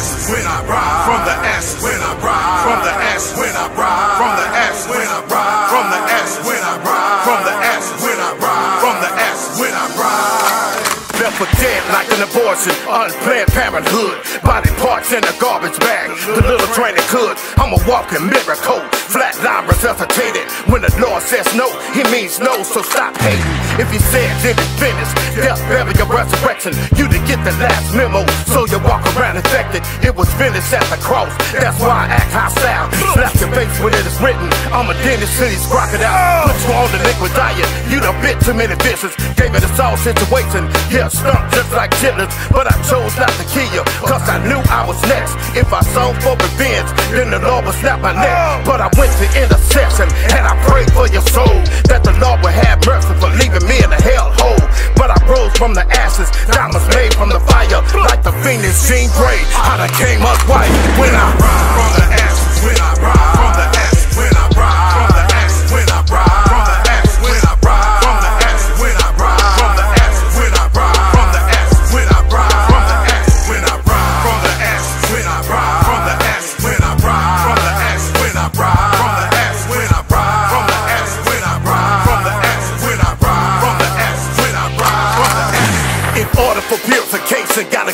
When I ride. From the abortion, unplanned parenthood, body parts in a garbage bag. The little training could. I'm a walking miracle, flatline resuscitated. When the Lord says no, He means no. So stop hating. If He said then it's finished, death, burial, resurrection. You didn't get the last memo, so you walk around infected. It was finished at the cross. That's why I act hostile. Slap your face when it is written. I'm a Dennis City's crocodile. Put you on the liquid diet. You done bit too many vicious. Gave it a soul situation. Yeah, stunk just like chitlins. But I chose not to kill you. Cause I knew I was next. If I sold for revenge, then the Lord would snap my neck. But I went to intercession and I prayed for your soul. That the Lord would have mercy for leaving me in a hellhole. But I rose from the ashes. Diamonds made from the fire. Like the phoenix, Jean Grey. I came up white when I rise from the ashes.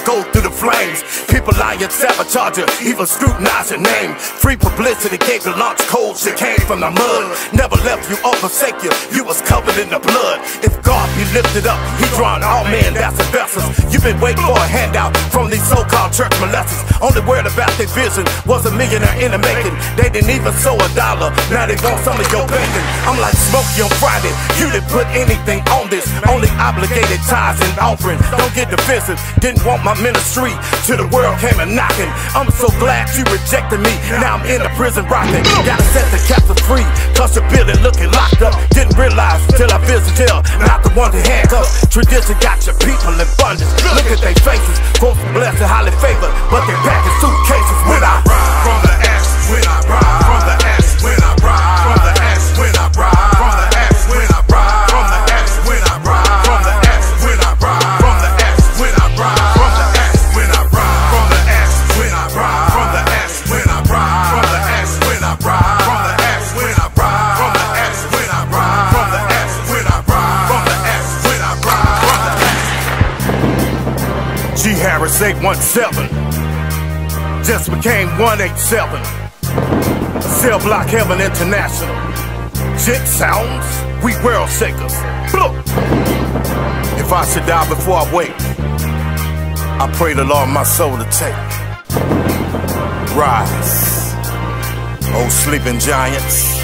Go through the flames. People and sabotage you, even scrutinize your name. Free publicity gave the launch code, shit came from the mud. Never left you or forsake you, you was covered in the blood. If God be lifted up, He drawn all men that's investors. You've been waiting for a handout from these so-called church molesters. Only word about their vision was a millionaire in the making. They didn't even sow a dollar, now they want some of your bacon. I'm like Smokey on Friday, you didn't put anything on this. Only obligated tithes and offering. Don't get defensive, didn't want my ministry to the world came a knocking. I'm so glad you rejected me, now I'm in the prison rocking. Gotta set the captives free, cause the building looking locked up. Didn't realize till I visit jail, not the one to handcuff. Tradition got your people in bondage. Look at their faces, folks blessed and highly favored, but they're packing suitcases when I rise ashes. 817 just became 187. Cell Block Heaven International. Jet sounds, we world shakers. Look. If I should die before I wake, I pray the Lord my soul to take. Rise, oh sleeping giants.